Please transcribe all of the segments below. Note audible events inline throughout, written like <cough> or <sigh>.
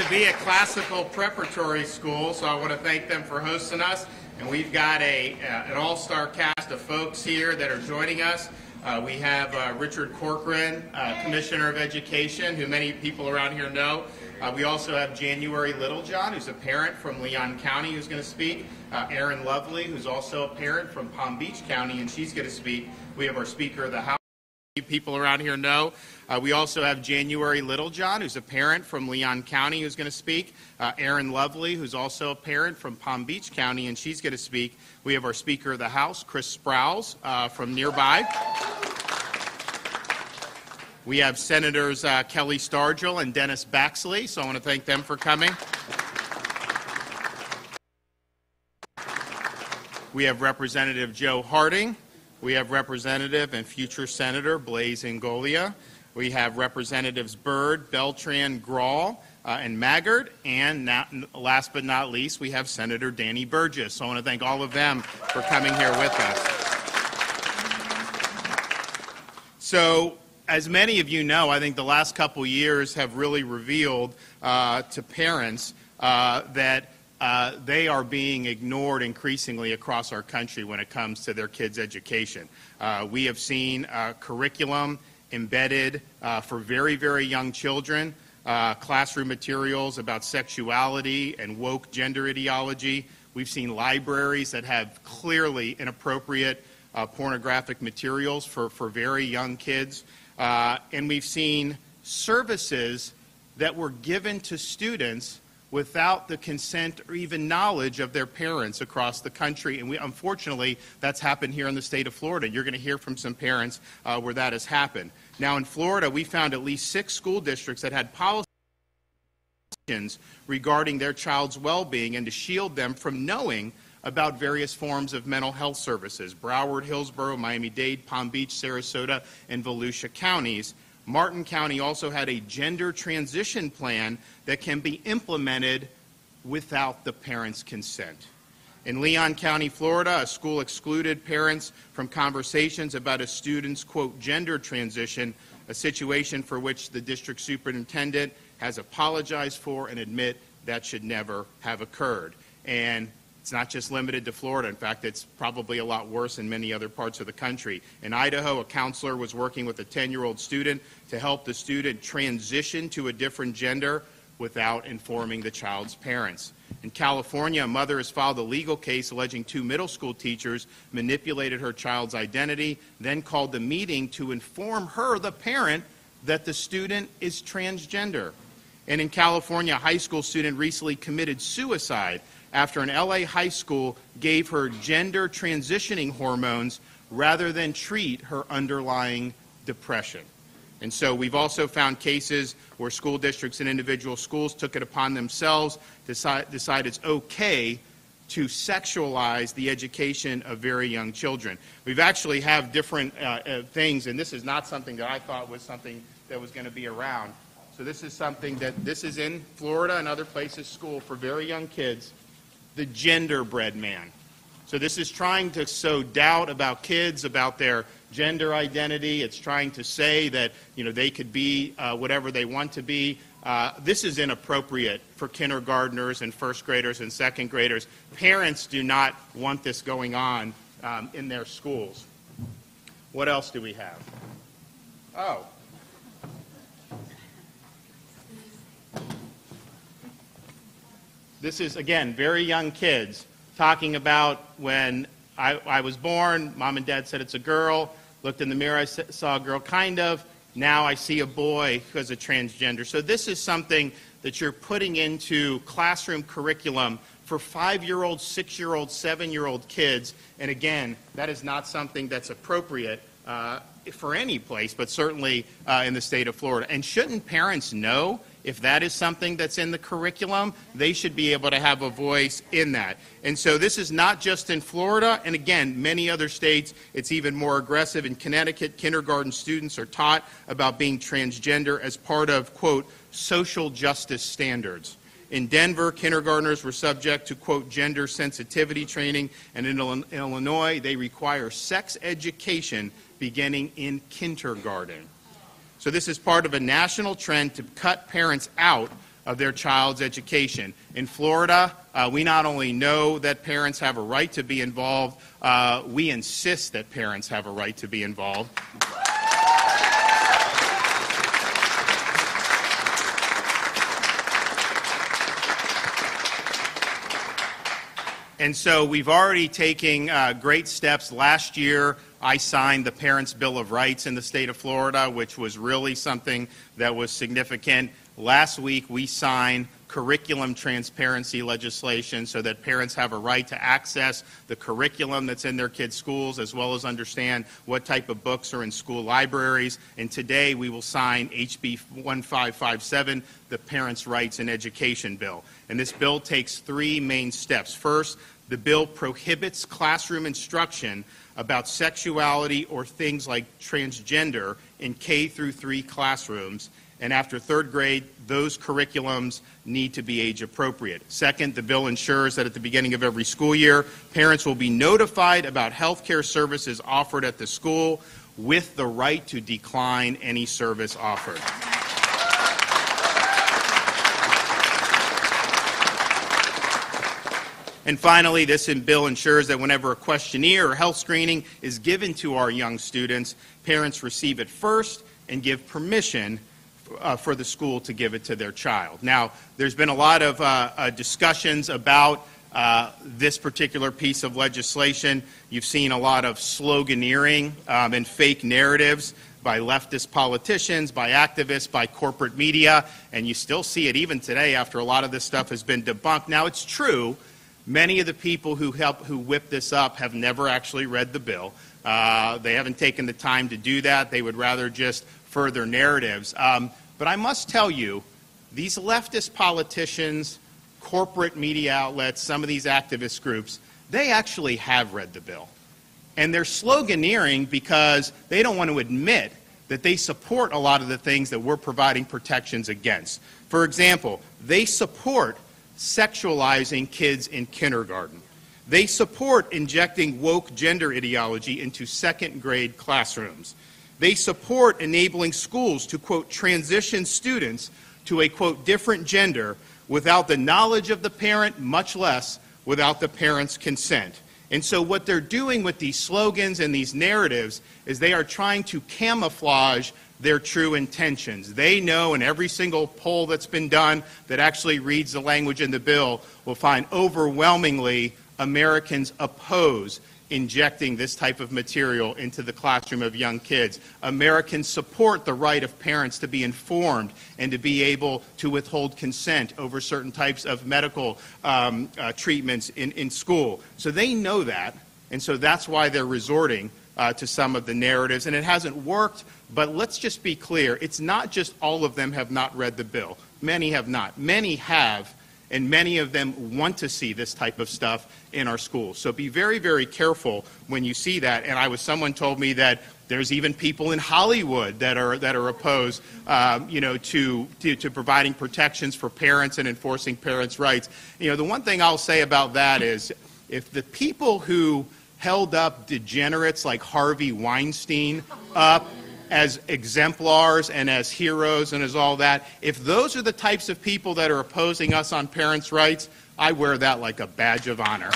to be a classical preparatory school, so I want to thank them for hosting us. And we've got a, uh, an all-star cast of folks here that are joining us. Uh, we have uh, Richard Corcoran, uh, Commissioner of Education, who many people around here know. Uh, we also have January Littlejohn, who's a parent from Leon County, who's going to speak. Uh, Erin Lovely, who's also a parent from Palm Beach County, and she's going to speak. We have our Speaker of the House people around here know. Uh, we also have January Littlejohn, who's a parent from Leon County, who's going to speak. Uh, Erin Lovely, who's also a parent from Palm Beach County, and she's going to speak. We have our Speaker of the House, Chris Sprowls, uh, from nearby. We have Senators uh, Kelli Stargel and Dennis Baxley, so I want to thank them for coming. We have Representative Joe Harding. We have Representative and future Senator Blaise Ingoglia. We have Representatives Byrd, Beltran, Grall, uh, and Maggard. And not, last but not least, we have Senator Danny Burgess. So I want to thank all of them for coming here with us. So, as many of you know, I think the last couple years have really revealed uh, to parents uh, that uh, they are being ignored increasingly across our country when it comes to their kids' education. Uh, we have seen uh, curriculum embedded uh, for very, very young children, uh, classroom materials about sexuality and woke gender ideology. We've seen libraries that have clearly inappropriate pornographic materials for, for very young kids. and we've seen services that were given to students without the consent or even knowledge of their parents across the country. And we, unfortunately, that's happened here in the state of Florida. You're going to hear from some parents uh, where that has happened. Now, in Florida, we found at least six school districts that had policies regarding their child's well being and to shield them from knowing about various forms of mental health services Broward, Hillsborough, Miami Dade, Palm Beach, Sarasota, and Volusia counties. Martin County also had a gender transition plan that can be implemented without the parents' consent. In Leon County, Florida, a school excluded parents from conversations about a student's, quote, gender transition, a situation for which the district superintendent has apologized for and admit that should never have occurred. And it's not just limited to Florida. In fact, it's probably a lot worse in many other parts of the country. In Idaho, a counselor was working with a 10 year old student to help the student transition to a different gender without informing the child's parents. In California, a mother has filed a legal case alleging two middle school teachers manipulated her child's identity, then called the meeting to inform her, the parent, that the student is transgender. And in California, a high school student recently committed suicide after an LA high school gave her gender transitioning hormones rather than treat her underlying depression. And so we've also found cases where school districts and individual schools took it upon themselves to decide, decide it's okay to sexualize the education of very young children. We've actually have different uh, uh, things, and this is not something that I thought was something that was going to be around. So this is something that this is in Florida and other places, school for very young kids the genderbread man. So this is trying to sow doubt about kids, about their gender identity. It's trying to say that you know they could be uh, whatever they want to be. Uh, this is inappropriate for kindergartners and first graders and second graders. Parents do not want this going on um, in their schools. What else do we have? Oh, This is, again, very young kids talking about when I, I, was born, mom and dad said it's a girl, looked in the mirror, I saw a girl, kind of. Now I see a boy who is a transgender. So this is something that you're putting into classroom curriculum for five year old, six year old, seven year old kids. And again, that is not something that's appropriate uh, for any place, but certainly uh, in the state of Florida. And shouldn't parents know if that is something that's in the curriculum, they should be able to have a voice in that. And so this is not just in Florida, and again, many other states, it's even more aggressive. In Connecticut, kindergarten students are taught about being transgender as part of, quote, social justice standards. In Denver, kindergartners were subject to, quote, gender sensitivity training, and in Illinois, they require sex education beginning in kindergarten. So this is part of a national trend to cut parents out of their child's education. In Florida, uh, we not only know that parents have a right to be involved, uh, we insist that parents have a right to be involved. And so we've already taken uh, great steps. Last year, I signed the Parents' Bill of Rights in the state of Florida, which was really something that was significant. Last week, we signed curriculum transparency legislation so that parents have a right to access the curriculum that's in their kids' schools as well as understand what type of books are in school libraries. And today we will sign HB 1557, the Parents' Rights in Education Bill. And this bill takes three main steps. First, the bill prohibits classroom instruction about sexuality or things like transgender in K through 3 classrooms and after third grade, those curriculums need to be age appropriate. Second, the bill ensures that at the beginning of every school year, parents will be notified about health care services offered at the school with the right to decline any service offered. And finally, this bill ensures that whenever a questionnaire or health screening is given to our young students, parents receive it first and give permission uh, for the school to give it to their child. Now, there's been a lot of uh, uh, discussions about uh, this particular piece of legislation. You've seen a lot of sloganeering um, and fake narratives by leftist politicians, by activists, by corporate media, and you still see it even today after a lot of this stuff has been debunked. Now, it's true. Many of the people who help, who whip this up have never actually read the bill. Uh, they haven't taken the time to do that. They would rather just further narratives. Um, but I must tell you, these leftist politicians, corporate media outlets, some of these activist groups, they actually have read the bill. And they're sloganeering because they don't want to admit that they support a lot of the things that we're providing protections against. For example, they support sexualizing kids in kindergarten. They support injecting woke gender ideology into second grade classrooms. They support enabling schools to, quote, transition students to a, quote, different gender without the knowledge of the parent, much less without the parent's consent. And so, what they're doing with these slogans and these narratives is they are trying to camouflage their true intentions. They know, in every single poll that's been done that actually reads the language in the bill, will find overwhelmingly Americans oppose injecting this type of material into the classroom of young kids. Americans support the right of parents to be informed and to be able to withhold consent over certain types of medical um, uh, treatments in, in school. So they know that, and so that's why they're resorting uh, to some of the narratives. And it hasn't worked, but let's just be clear it's not just all of them have not read the bill, many have not. Many have and many of them want to see this type of stuff in our schools. So be very, very careful when you see that. And I was, someone told me that there's even people in Hollywood that are that are opposed, um, you know, to, to, to providing protections for parents and enforcing parents' rights. You know, the one thing I'll say about that is, if the people who held up degenerates like Harvey Weinstein up as exemplars and as heroes and as all that, if those are the types of people that are opposing us on parents' rights, I wear that like a badge of honor.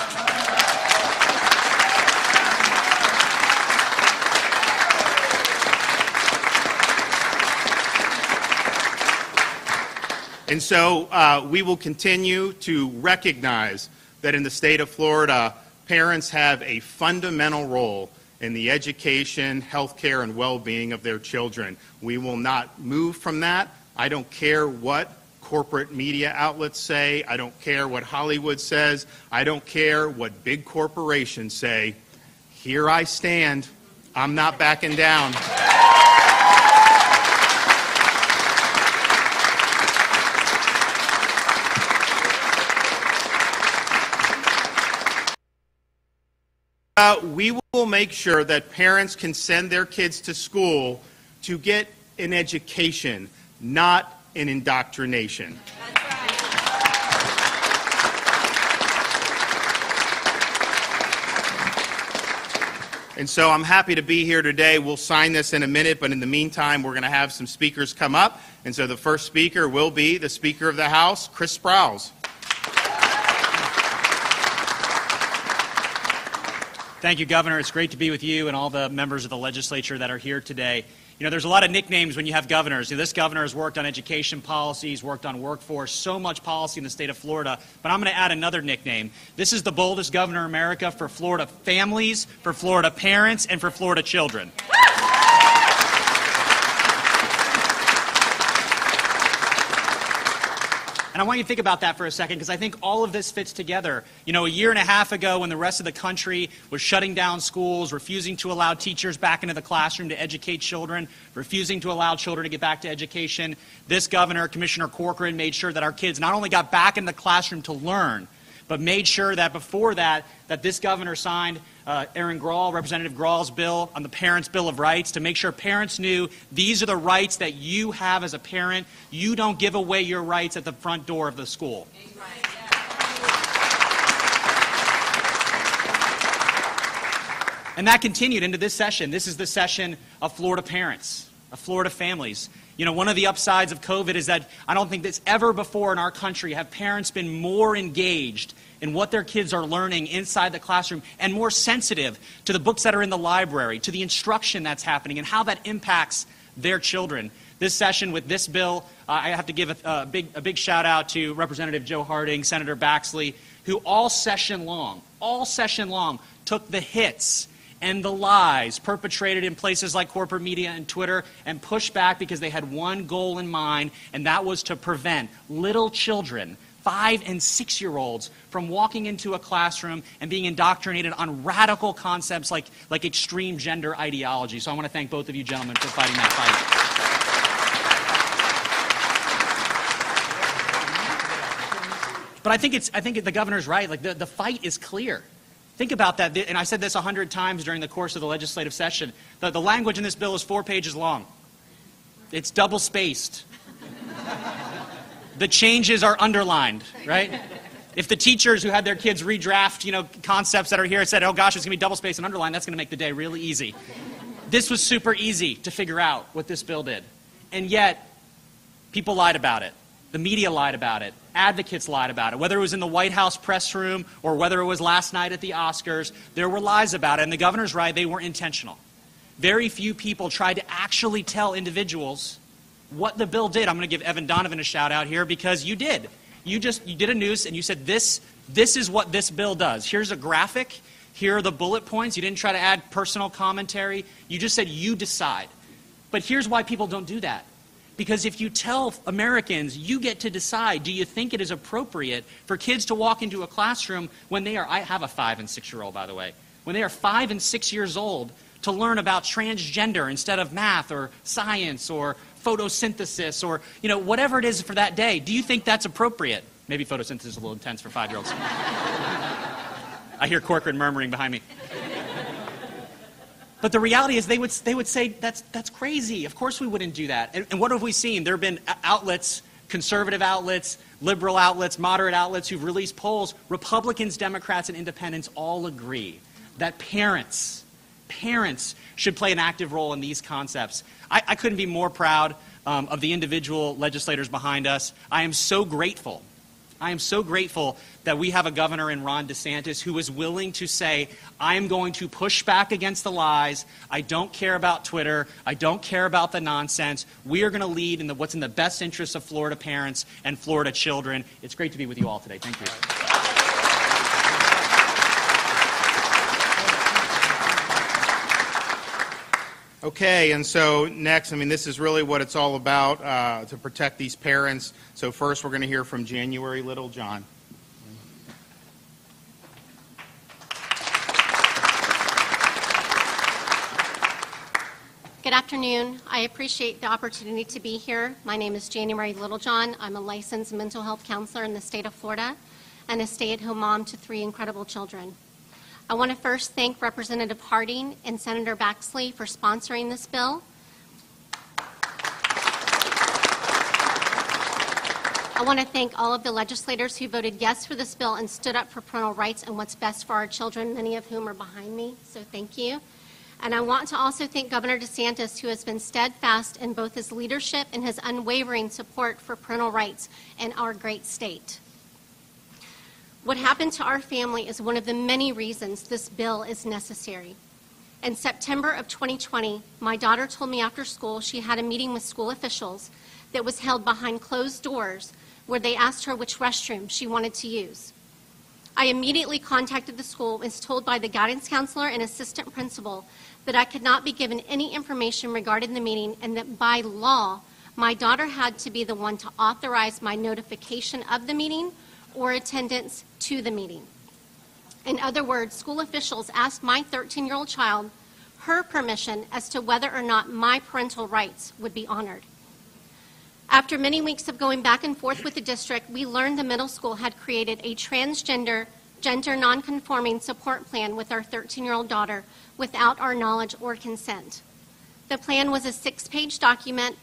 And so uh, we will continue to recognize that in the state of Florida, parents have a fundamental role in the education, health care, and well being of their children. We will not move from that. I don't care what corporate media outlets say. I don't care what Hollywood says. I don't care what big corporations say. Here I stand. I'm not backing down. Uh, we will make sure that parents can send their kids to school to get an education, not an indoctrination. And so I'm happy to be here today. We'll sign this in a minute, but in the meantime, we're going to have some speakers come up. And so the first speaker will be the Speaker of the House, Chris Sprowls. Thank you, Governor. It's great to be with you and all the members of the legislature that are here today. You know, there's a lot of nicknames when you have governors. This governor has worked on education policies, worked on workforce, so much policy in the state of Florida. But I'm going to add another nickname. This is the boldest governor in America for Florida families, for Florida parents, and for Florida children. And I want you to think about that for a second because I think all of this fits together. You know, a year and a half ago, when the rest of the country was shutting down schools, refusing to allow teachers back into the classroom to educate children, refusing to allow children to get back to education, this governor, Commissioner Corcoran, made sure that our kids not only got back in the classroom to learn, but made sure that before that, that this governor signed uh, Erin Grall, Representative Grall's bill on the Parents' Bill of Rights to make sure parents knew these are the rights that you have as a parent. You don't give away your rights at the front door of the school. And that continued into this session. This is the session of Florida parents, of Florida families. You know, one of the upsides of COVID is that I don't think that's ever before in our country have parents been more engaged in what their kids are learning inside the classroom and more sensitive to the books that are in the library, to the instruction that's happening, and how that impacts their children. This session with this bill, uh, I have to give a, a, big, a big shout out to Representative Joe Harding, Senator Baxley, who all session long, all session long, took the hits and the lies perpetrated in places like corporate media and Twitter and pushed back because they had one goal in mind, and that was to prevent little children, five and six year olds, from walking into a classroom and being indoctrinated on radical concepts like, like extreme gender ideology. So I want to thank both of you gentlemen for fighting that fight. But I think, it's, I think the governor's right. Like the, the fight is clear. Think about that, and I said this a hundred times during the course of the legislative session. The, the language in this bill is four pages long. It's double spaced. the changes are underlined, right? If the teachers who had their kids redraft, you know, concepts that are here said, oh gosh, it's going to be double spaced and underlined, that's going to make the day really easy. This was super easy to figure out what this bill did. And yet, people lied about it. The media lied about it. Advocates lied about it. Whether it was in the White House press room or whether it was last night at the Oscars, there were lies about it. And the governor's right, they were intentional. Very few people tried to actually tell individuals what the bill did. I'm going to give Evan Donovan a shout out here because you did. You just you did a news and you said this this is what this bill does. Here's a graphic. Here are the bullet points. You didn't try to add personal commentary. You just said you decide. But here's why people don't do that. Because if you tell Americans, you get to decide, do you think it is appropriate for kids to walk into a classroom when they are, I have a five and six year old, by the way, when they are five and six years old to learn about transgender instead of math or science or photosynthesis or, you know, whatever it is for that day, do you think that's appropriate? Maybe photosynthesis is a little intense for five year olds. <laughs> I hear Corcoran murmuring behind me. But the reality is, they would, they would say, that's, that's crazy. Of course we wouldn't do that. And, and what have we seen? There have been outlets, conservative outlets, liberal outlets, moderate outlets who've released polls. Republicans, Democrats, and independents all agree that parents, parents should play an active role in these concepts. I, I couldn't be more proud um, of the individual legislators behind us. I am so grateful I am so grateful that we have a governor in Ron DeSantis who is willing to say, I am going to push back against the lies. I don't care about Twitter. I don't care about the nonsense. We are going to lead in the, what's in the best interest of Florida parents and Florida children. It's great to be with you all today. Thank you. Okay, and so next, I mean, this is really what it's all about uh, to protect these parents. So first, we're going to hear from January Littlejohn. Good afternoon. I appreciate the opportunity to be here. My name is January Littlejohn. I'm a licensed mental health counselor in the state of Florida and a stay at home mom to three incredible children. I want to first thank Representative Harding and Senator Baxley for sponsoring this bill. I want to thank all of the legislators who voted yes for this bill and stood up for parental rights and what's best for our children, many of whom are behind me, so thank you. And I want to also thank Governor DeSantis, who has been steadfast in both his leadership and his unwavering support for parental rights in our great state. What happened to our family is one of the many reasons this bill is necessary. In September of 2020, my daughter told me after school she had a meeting with school officials that was held behind closed doors where they asked her which restroom she wanted to use. I immediately contacted the school and was told by the guidance counselor and assistant principal that I could not be given any information regarding the meeting and that by law, my daughter had to be the one to authorize my notification of the meeting or attendance to the meeting. In other words, school officials asked my 13 year old child her permission as to whether or not my parental rights would be honored. After many weeks of going back and forth with the district, we learned the middle school had created a transgender, gender nonconforming support plan with our 13 year old daughter without our knowledge or consent. The plan was a six page document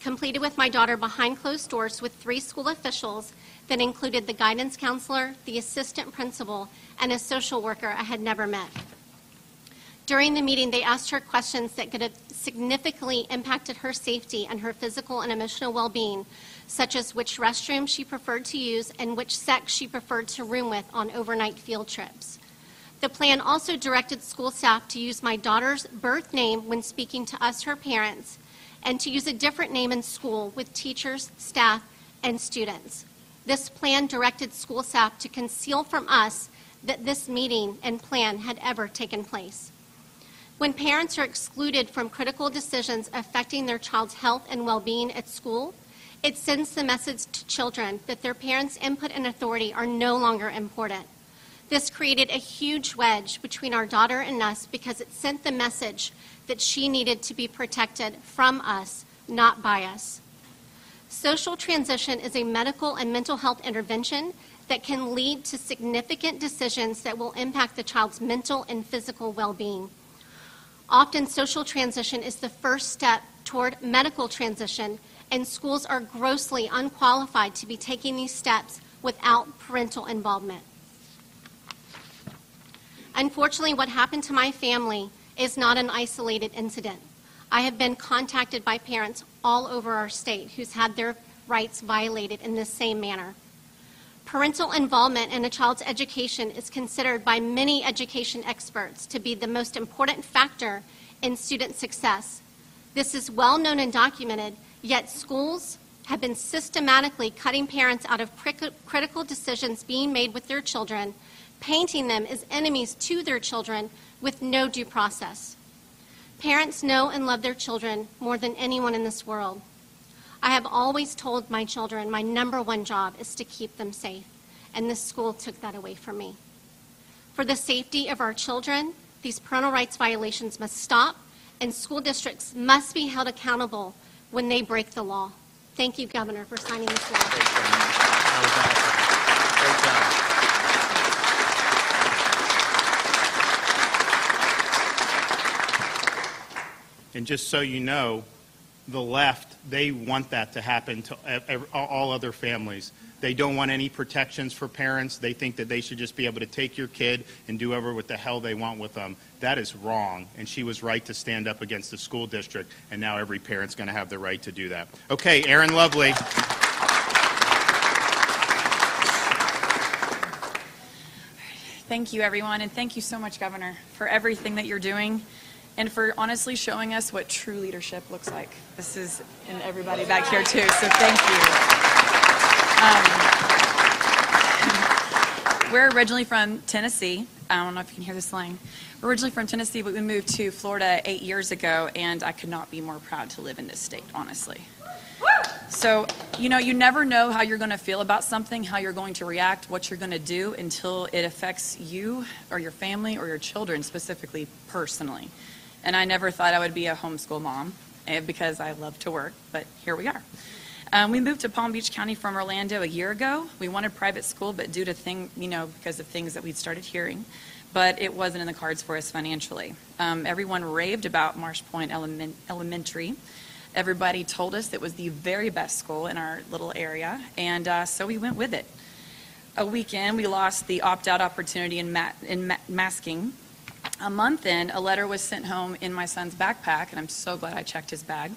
completed with my daughter behind closed doors with three school officials that included the guidance counselor, the assistant principal, and a social worker I had never met. During the meeting, they asked her questions that could have significantly impacted her safety and her physical and emotional well being, such as which restroom she preferred to use and which sex she preferred to room with on overnight field trips. The plan also directed school staff to use my daughter's birth name when speaking to us, her parents, and to use a different name in school with teachers, staff, and students. This plan directed school staff to conceal from us that this meeting and plan had ever taken place. When parents are excluded from critical decisions affecting their child's health and well being at school, it sends the message to children that their parents' input and authority are no longer important. This created a huge wedge between our daughter and us because it sent the message that she needed to be protected from us, not by us. Social transition is a medical and mental health intervention that can lead to significant decisions that will impact the child's mental and physical well being. Often, social transition is the first step toward medical transition, and schools are grossly unqualified to be taking these steps without parental involvement. Unfortunately, what happened to my family is not an isolated incident. I have been contacted by parents all over our state who's had their rights violated in this same manner. Parental involvement in a child's education is considered by many education experts to be the most important factor in student success. This is well known and documented, yet schools have been systematically cutting parents out of cri- critical decisions being made with their children, painting them as enemies to their children with no due process. Parents know and love their children more than anyone in this world. I have always told my children my number one job is to keep them safe, and this school took that away from me. For the safety of our children, these parental rights violations must stop, and school districts must be held accountable when they break the law. Thank you, Governor, for signing this law. Awesome. Great And just so you know, the left, they want that to happen to all other families. They don't want any protections for parents. They think that they should just be able to take your kid and do whatever what the hell they want with them. That is wrong. And she was right to stand up against the school district. And now every parent's going to have the right to do that. Okay, Aaron Lovely. Thank you, everyone, and thank you so much, Governor, for everything that you're doing and for honestly showing us what true leadership looks like. This is, and everybody back here too, so thank you. Um, <laughs> we're originally from Tennessee. I don't know if you can hear the slang. We're originally from Tennessee, but we moved to Florida eight years ago, and I could not be more proud to live in this state, honestly. So, you know, you never know how you're going to feel about something, how you're going to react, what you're going to do until it affects you or your family or your children specifically, personally. And I never thought I would be a homeschool mom eh, because I love to work, but here we are. Um, we moved to Palm Beach County from Orlando a year ago. We wanted private school, but due to thing, you know, because of things that we'd started hearing, but it wasn't in the cards for us financially. Um, everyone raved about Marsh Pointe Element, Elementary. Everybody told us it was the very best school in our little area, and uh, so we went with it. A weekend, we lost the opt-out opportunity in, ma- in ma- masking, A month in, a letter was sent home in my son's backpack, and I'm so glad I checked his bag.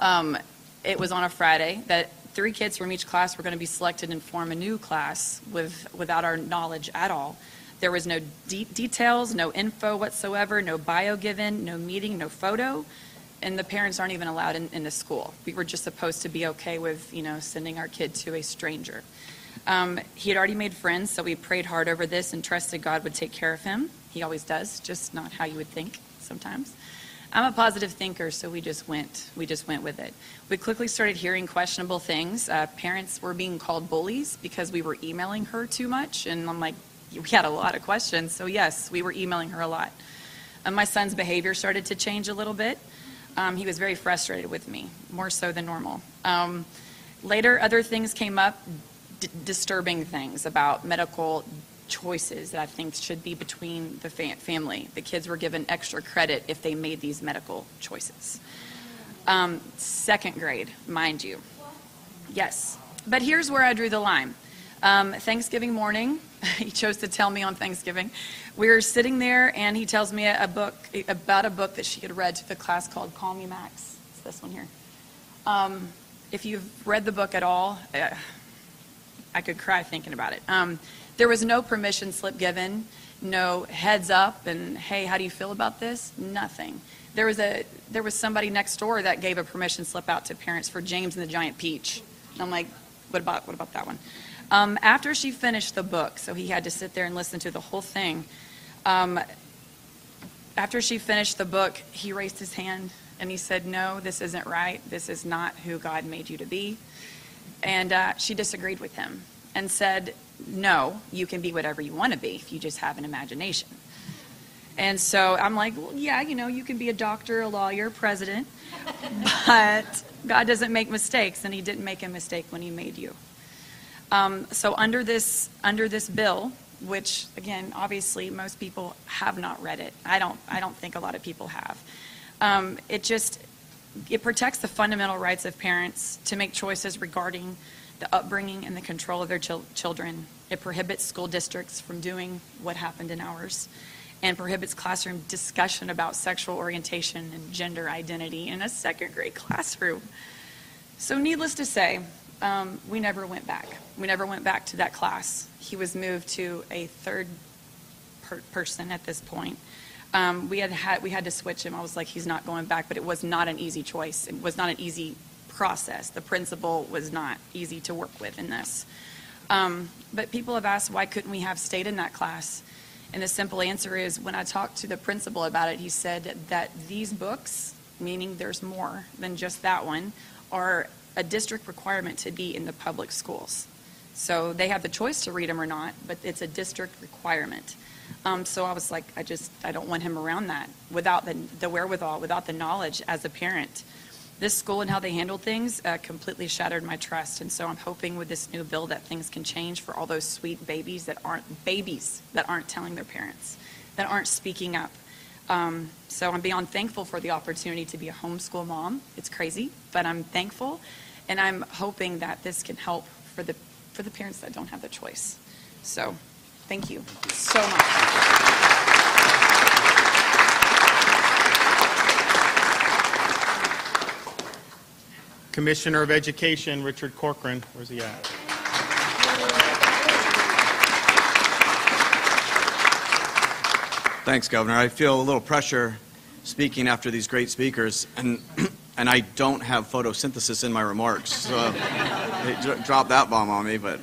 Um, it was on a Friday that three kids from each class were going to be selected and form a new class with, without our knowledge at all. There was no de- details, no info whatsoever, no bio given, no meeting, no photo, and the parents aren't even allowed in, in the school. We were just supposed to be okay with, you know, sending our kid to a stranger. Um, he had already made friends, so we prayed hard over this and trusted God would take care of him. He always does, just not how you would think sometimes. I'm a positive thinker, so we just went. We just went with it. We quickly started hearing questionable things. Uh, parents were being called bullies because we were emailing her too much, and I'm like, we had a lot of questions, so yes, we were emailing her a lot. And my son's behavior started to change a little bit. Um, he was very frustrated with me, more so than normal. Um, later, other things came up, disturbing things about medical choices that I think should be between the fa- family. The kids were given extra credit if they made these medical choices. Um, second grade, mind you. Yes. But here's where I drew the line. Um, Thanksgiving morning, <laughs> he chose to tell me on Thanksgiving. We were sitting there, and he tells me a, book about a book that she had read to the class called Call Me Max. It's this one here. Um, if you've read the book at all, uh, I could cry thinking about it. Um, there was no permission slip given, no heads up, and hey, how do you feel about this? Nothing. There was a there was somebody next door that gave a permission slip out to parents for James and the Giant Peach. And I'm like, what about what about that one? Um, after she finished the book, so he had to sit there and listen to the whole thing. Um, after she finished the book, he raised his hand and he said, "No, this isn't right. This is not who God made you to be." And uh, she disagreed with him and said, No, you can be whatever you want to be if you just have an imagination. And so I'm like, Well, yeah, you know, you can be a doctor, a lawyer, president, <laughs> but God doesn't make mistakes, and He didn't make a mistake when He made you. Um, so under this under this bill, which again, obviously, most people have not read it. I don't. I don't think a lot of people have. Um, it just it protects the fundamental rights of parents to make choices regarding the upbringing and the control of their chil- children. It prohibits school districts from doing what happened in ours and prohibits classroom discussion about sexual orientation and gender identity in a second grade classroom. So, needless to say, um, we never went back. We never went back to that class. He was moved to a third per- person at this point. Um, we had, had we had to switch him. I was like, he's not going back, but it was not an easy choice. It was not an easy process. The principal was not easy to work with in this. Um, but people have asked, why couldn't we have stayed in that class? And the simple answer is, when I talked to the principal about it, he said that these books, meaning there's more than just that one, are a district requirement to be in the public schools. So they have the choice to read them or not, but it's a district requirement. Um, so I was like, I just, I don't want him around that without the, the wherewithal, without the knowledge as a parent. This school and how they handle things uh, completely shattered my trust. And so I'm hoping with this new bill that things can change for all those sweet babies that aren't babies, that aren't telling their parents, that aren't speaking up. Um, so I'm beyond thankful for the opportunity to be a homeschool mom. It's crazy, but I'm thankful. And I'm hoping that this can help for the, for the parents that don't have the choice. So Thank you so much. Commissioner of Education, Richard Corcoran, where's he at? Thanks, Governor. I feel a little pressure speaking after these great speakers, and <clears throat> and I don't have photosynthesis in my remarks, so <laughs> they dro- dropped that bomb on me. But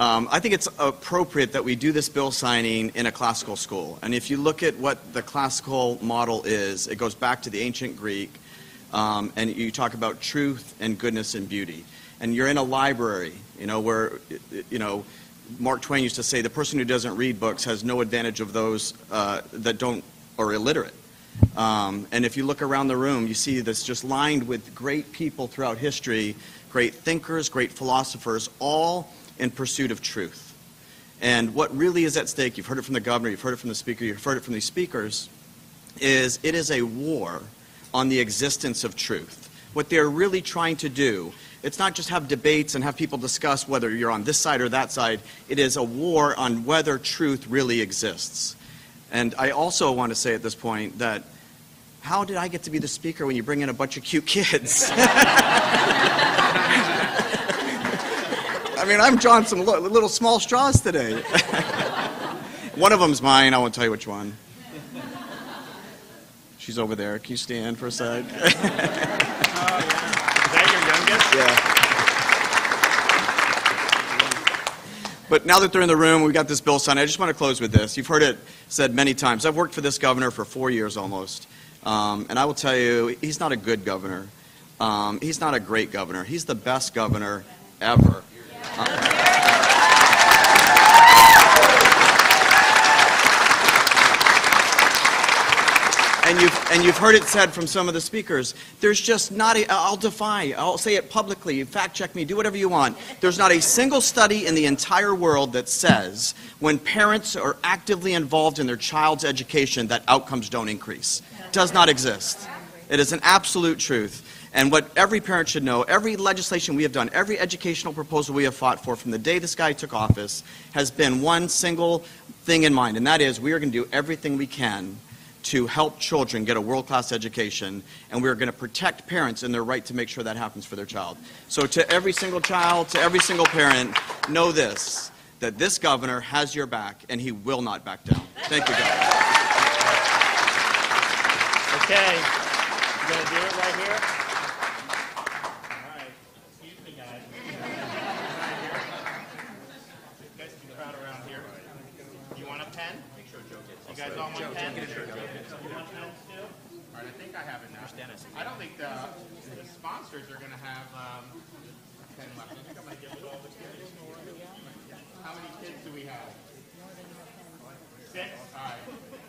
um, I think it's appropriate that we do this bill signing in a classical school. And if you look at what the classical model is, it goes back to the ancient Greek, um, and you talk about truth and goodness and beauty. And you're in a library, you know, where you know Mark Twain used to say, the person who doesn't read books has no advantage of those uh, that don't or illiterate. Um, and if you look around the room, you see this just lined with great people throughout history, great thinkers, great philosophers, all in pursuit of truth. And what really is at stake, you've heard it from the governor, you've heard it from the speaker, you've heard it from these speakers, is it is a war on the existence of truth. What they're really trying to do, it's not just have debates and have people discuss whether you're on this side or that side, it is a war on whether truth really exists. And I also want to say at this point that how did I get to be the speaker when you bring in a bunch of cute kids? <laughs> I mean, I'm drawing some li- little small straws today. <laughs> one of them's mine. I won't tell you which one. She's over there. Can you stand for a sec? <laughs> oh, yeah. Is that your youngest? Yeah. But now that they're in the room, we've got this bill signed. I just want to close with this. You've heard it said many times. I've worked for this governor for four years almost. Um, and I will tell you, he's not a good governor. Um, he's not a great governor. He's the best governor ever. And you've, and you've heard it said from some of the speakers, there's just not a, I'll defy, I'll say it publicly, fact check me, do whatever you want. There's not a single study in the entire world that says when parents are actively involved in their child's education that outcomes don't increase. Does not exist. It is an absolute truth. And what every parent should know, every legislation we have done, every educational proposal we have fought for from the day this guy took office has been one single thing in mind, and that is we are going to do everything we can to help children get a world-class education, and we are going to protect parents in their right to make sure that happens for their child. So to every single child, to every single parent, know this, that this governor has your back, and he will not back down. Thank you, Governor. Okay. You gonna do it right here? All right. Excuse me, guys. You guys can crowd around here. You want a pen? You guys all want pens? You want pens too? All right, I think I have it now. I don't think the, the sponsors are gonna have, um, a pen left. I think I might give it all to kids. How many kids do we have? Six? All right.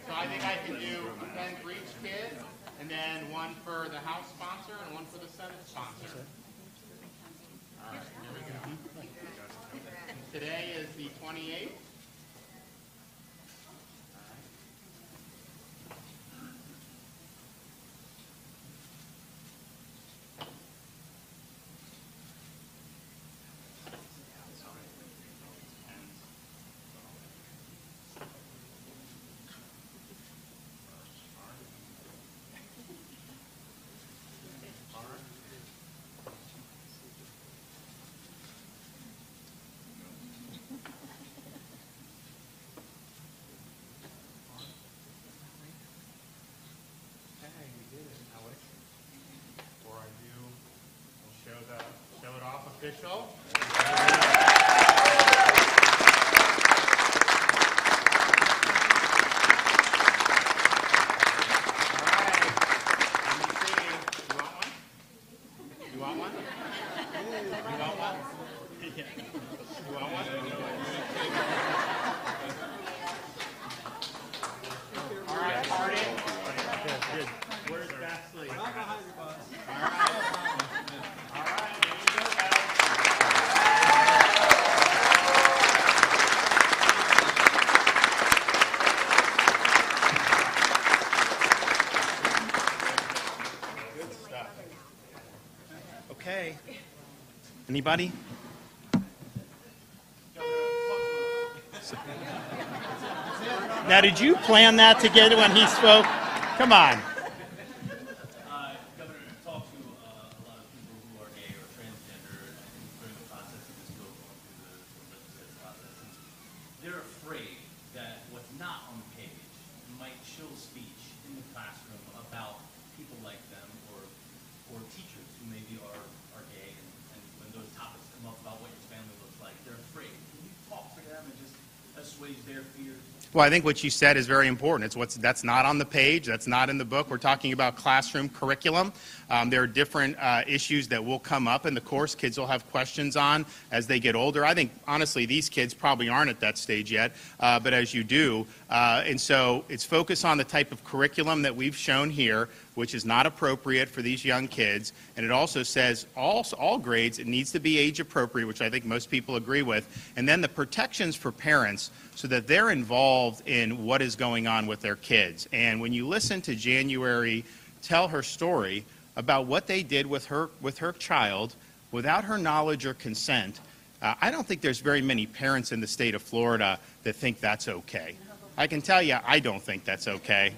So I think I can do a pen for each kid, and then one for the House sponsor and one for the Senate sponsor. All right, here we go. Today is the 28th. Okay, we did it, Alex. Before I do, we'll show the, show it off official. All right. Let me see. You want one? You want one? You want one? You want one? All right, Marty. Where's Baxley? All right. All right, there you go, guys. Good stuff. Okay. Anybody? Now, did you plan that together when he spoke? Come on. About people like them or, or teachers who maybe are, are gay and those topics come up about what your family looks like, they're afraid. Can you talk to them and just assuage their fears? Well, I think what you said is very important. It's what's that's not on the page, that's not in the book. We're talking about classroom curriculum. Um, there are different uh, issues that will come up in the course. Kids will have questions on as they get older. I think honestly, these kids probably aren't at that stage yet, uh, but as you do, uh, and so it's focused on the type of curriculum that we've shown here, which is not appropriate for these young kids. And it also says all all grades it needs to be age appropriate, which I think most people agree with. And then the protections for parents so that they're involved in what is going on with their kids. And when you listen to January tell her story about what they did with her with her child without her knowledge or consent, uh, I don't think there's very many parents in the state of Florida that think that's okay. I can tell you, I don't think that's okay.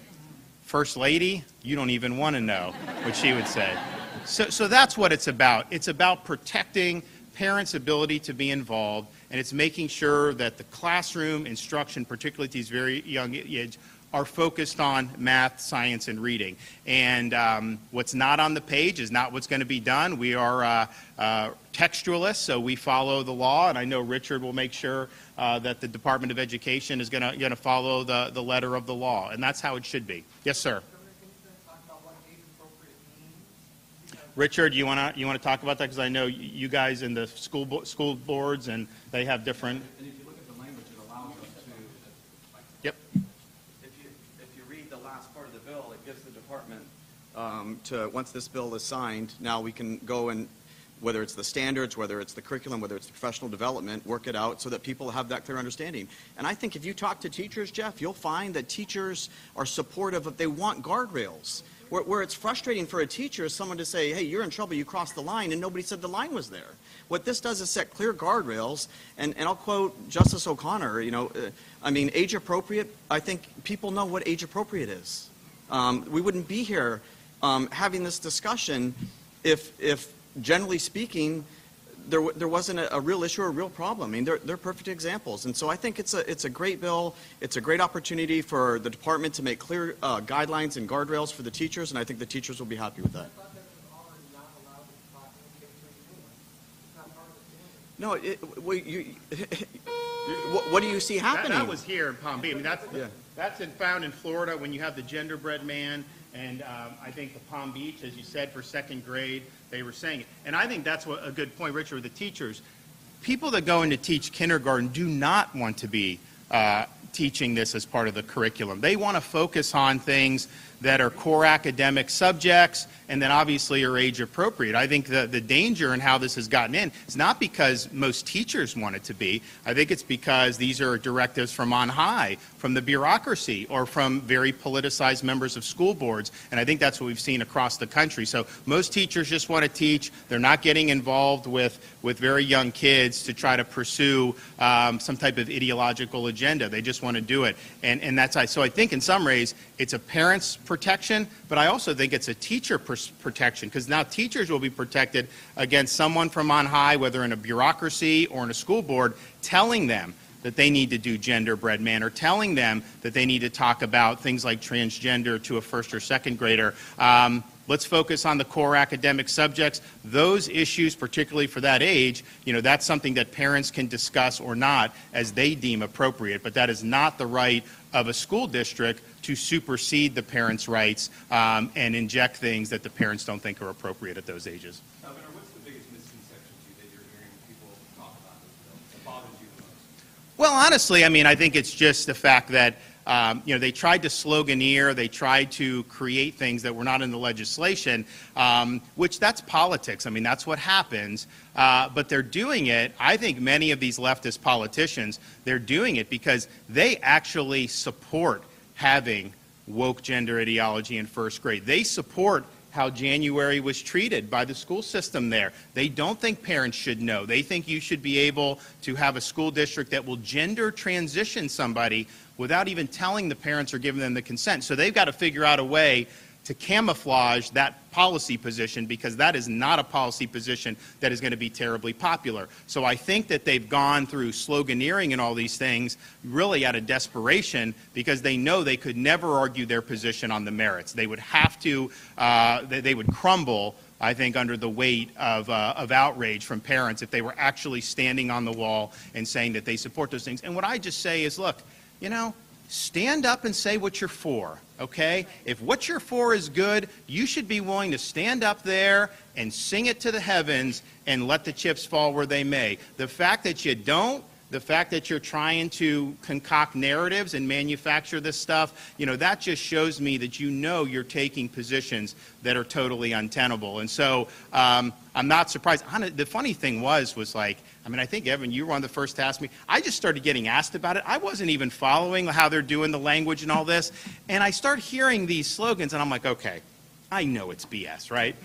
First Lady, you don't even want to know what she would say. So, so that's what it's about. It's about protecting parents' ability to be involved, and it's making sure that the classroom instruction, particularly at these very young age, are focused on math, science, and reading. And um, what's not on the page is not what's going to be done. We are uh, uh, textualists, so we follow the law, and I know Richard will make sure uh, that the Department of Education is going to follow the, the letter of the law, and that's how it should be. Yes, sir. Richard, you want to you want to talk about that because I know you guys in the school bo- school boards and they have different. And if you look at the language, it allows us to. Yep. If you, if you read the last part of the bill, it gives the department, um, to, once this bill is signed, now we can go and, whether it's the standards, whether it's the curriculum, whether it's the professional development, work it out so that people have that clear understanding. And I think if you talk to teachers, Jeff, you'll find that teachers are supportive of, they want guardrails. Where, where it's frustrating for a teacher is someone to say, hey, you're in trouble, you crossed the line, and nobody said the line was there. What this does is set clear guardrails, and, and I'll quote Justice O'Connor, you know, uh, I mean, age appropriate, I think people know what age appropriate is. Um, we wouldn't be here um, having this discussion if, if generally speaking, there, there wasn't a, a real issue or a real problem. I mean, they're, they're perfect examples. And so I think it's a, it's a great bill. It's a great opportunity for the department to make clear uh, guidelines and guardrails for the teachers, and I think the teachers will be happy with that. No, it, well, you, <laughs> what, what do you see That, happening? that was here in Palm Beach. I mean, that's Yeah. That's in, found in Florida when you have the genderbread man, and um, I think the Palm Beach, as you said, for second grade, they were saying it. And I think that's what a good point, Richard, with the teachers. People that go in to teach kindergarten do not want to be uh, teaching this as part of the curriculum. They want to focus on things that are core academic subjects and then obviously are age appropriate. I think the, the danger in how this has gotten in is not because most teachers want it to be. I think it's because these are directives from on high, from the bureaucracy, or from very politicized members of school boards. And I think that's what we've seen across the country. So most teachers just want to teach. They're not getting involved with, with very young kids to try to pursue um, some type of ideological agenda. They just want to do it. And, and that's so I think in some ways it's a parent's protection, but I also think it's a teacher protection because now teachers will be protected against someone from on high, whether in a bureaucracy or in a school board, telling them that they need to do genderbread man or telling them that they need to talk about things like transgender to a first or second grader. Um, let's focus on the core academic subjects. Those issues, particularly for that age, you know, that's something that parents can discuss or not as they deem appropriate. But that is not the right of a school district to supersede the parents' rights um, and inject things that the parents don't think are appropriate at those ages. Governor, what's the biggest misconception you that you're hearing people talk about this bill? That bothers you the most? Well, honestly, I mean, I think it's just the fact that, um, you know, they tried to sloganeer, they tried to create things that were not in the legislation, um, which that's politics. I mean, that's what happens. Uh, but they're doing it, I think many of these leftist politicians, they're doing it because they actually support having woke gender ideology in first grade. They support how January was treated by the school system there. They don't think parents should know. They think you should be able to have a school district that will gender transition somebody without even telling the parents or giving them the consent. So they've got to figure out a way to camouflage that policy position because that is not a policy position that is going to be terribly popular. So I think that they've gone through sloganeering and all these things really out of desperation because they know they could never argue their position on the merits. They would have to, uh, they, would crumble. I think under the weight of, uh, of outrage from parents if they were actually standing on the wall and saying that they support those things. And what I just say is, look, you know, stand up and say what you're for, okay? If what you're for is good, you should be willing to stand up there and sing it to the heavens and let the chips fall where they may. The fact that you don't, the fact that you're trying to concoct narratives and manufacture this stuff, you know, that just shows me that you know you're taking positions that are totally untenable. And so um, I'm not surprised. The funny thing was, was like, I mean, I think, Evan, you were of the first to ask me. I just started getting asked about it. I wasn't even following how they're doing the language and all this. And I start hearing these slogans, and I'm like, okay, I know it's BS, right?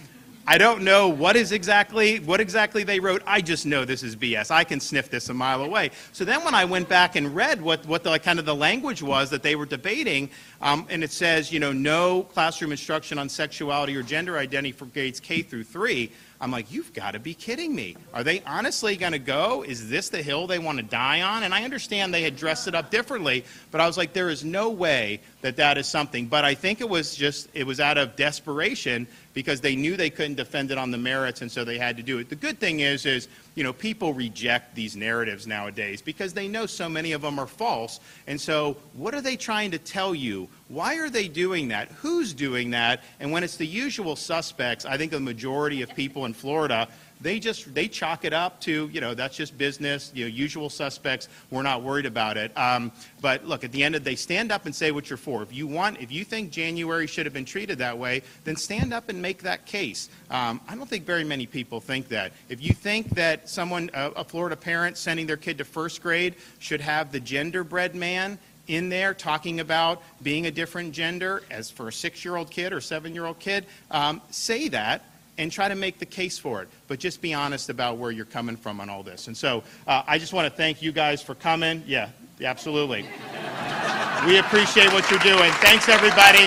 I don't know what is exactly what exactly they wrote. I just know this is BS. I can sniff this a mile away. So then, when I went back and read what what the kind of the language was that they were debating, um, and it says, you know, no classroom instruction on sexuality or gender identity for grades K through three. I'm like, you've got to be kidding me. Are they honestly going to go? Is this the hill they want to die on? And I understand they had dressed it up differently, but I was like, there is no way that that is something. But I think it was just, it was out of desperation because they knew they couldn't defend it on the merits, and so they had to do it. The good thing is, is you know, people reject these narratives nowadays because they know so many of them are false. And so, what are they trying to tell you? Why are they doing that? Who's doing that? And when it's the usual suspects, I think the majority of people in Florida they just they chalk it up to you know that's just business you know usual suspects. We're not worried about it. Um, but look at the end of the day stand up and say what you're for. If you want if you think january should have been treated that way then stand up and make that case. Um, i don't think very many people think that. If you think that someone a, a florida parent sending their kid to first grade should have the genderbread man in there talking about being a different gender as for a six year old kid or seven year old kid um, say that and try to make the case for it. But just be honest about where you're coming from on all this. And so uh, I just want to thank you guys for coming. Yeah, absolutely. <laughs> we appreciate what you're doing. Thanks, everybody.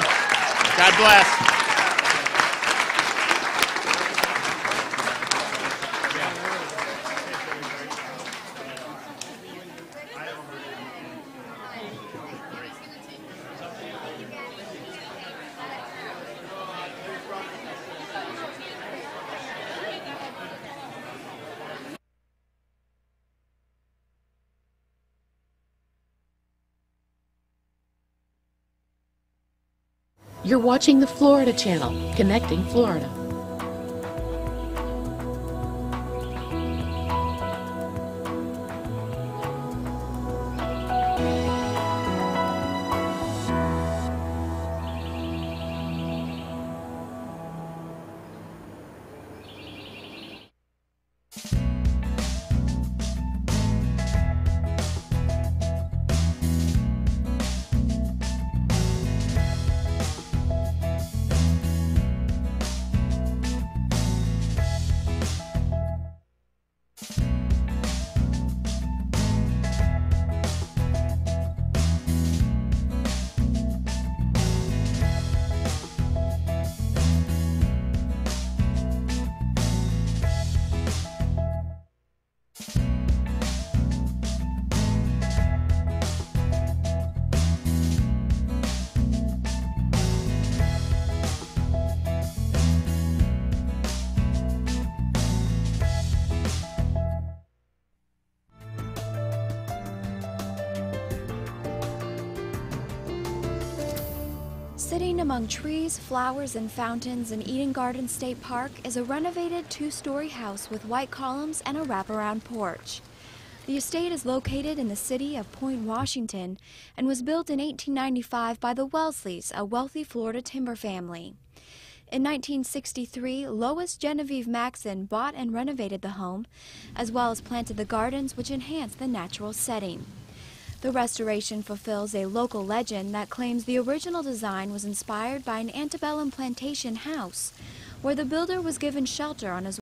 God bless. You're watching the Florida Channel, connecting Florida. Among trees, flowers, and fountains in Eden Garden State Park is a renovated two-story house with white columns and a wraparound porch. The estate is located in the city of Point Washington and was built in 1895 by the Wesleys, a wealthy Florida timber family. In 1963, Lois Genevieve Maxon bought and renovated the home, as well as planted the gardens which enhance the natural setting. The restoration fulfills a local legend that claims the original design was inspired by an antebellum plantation house, where the builder was given shelter on his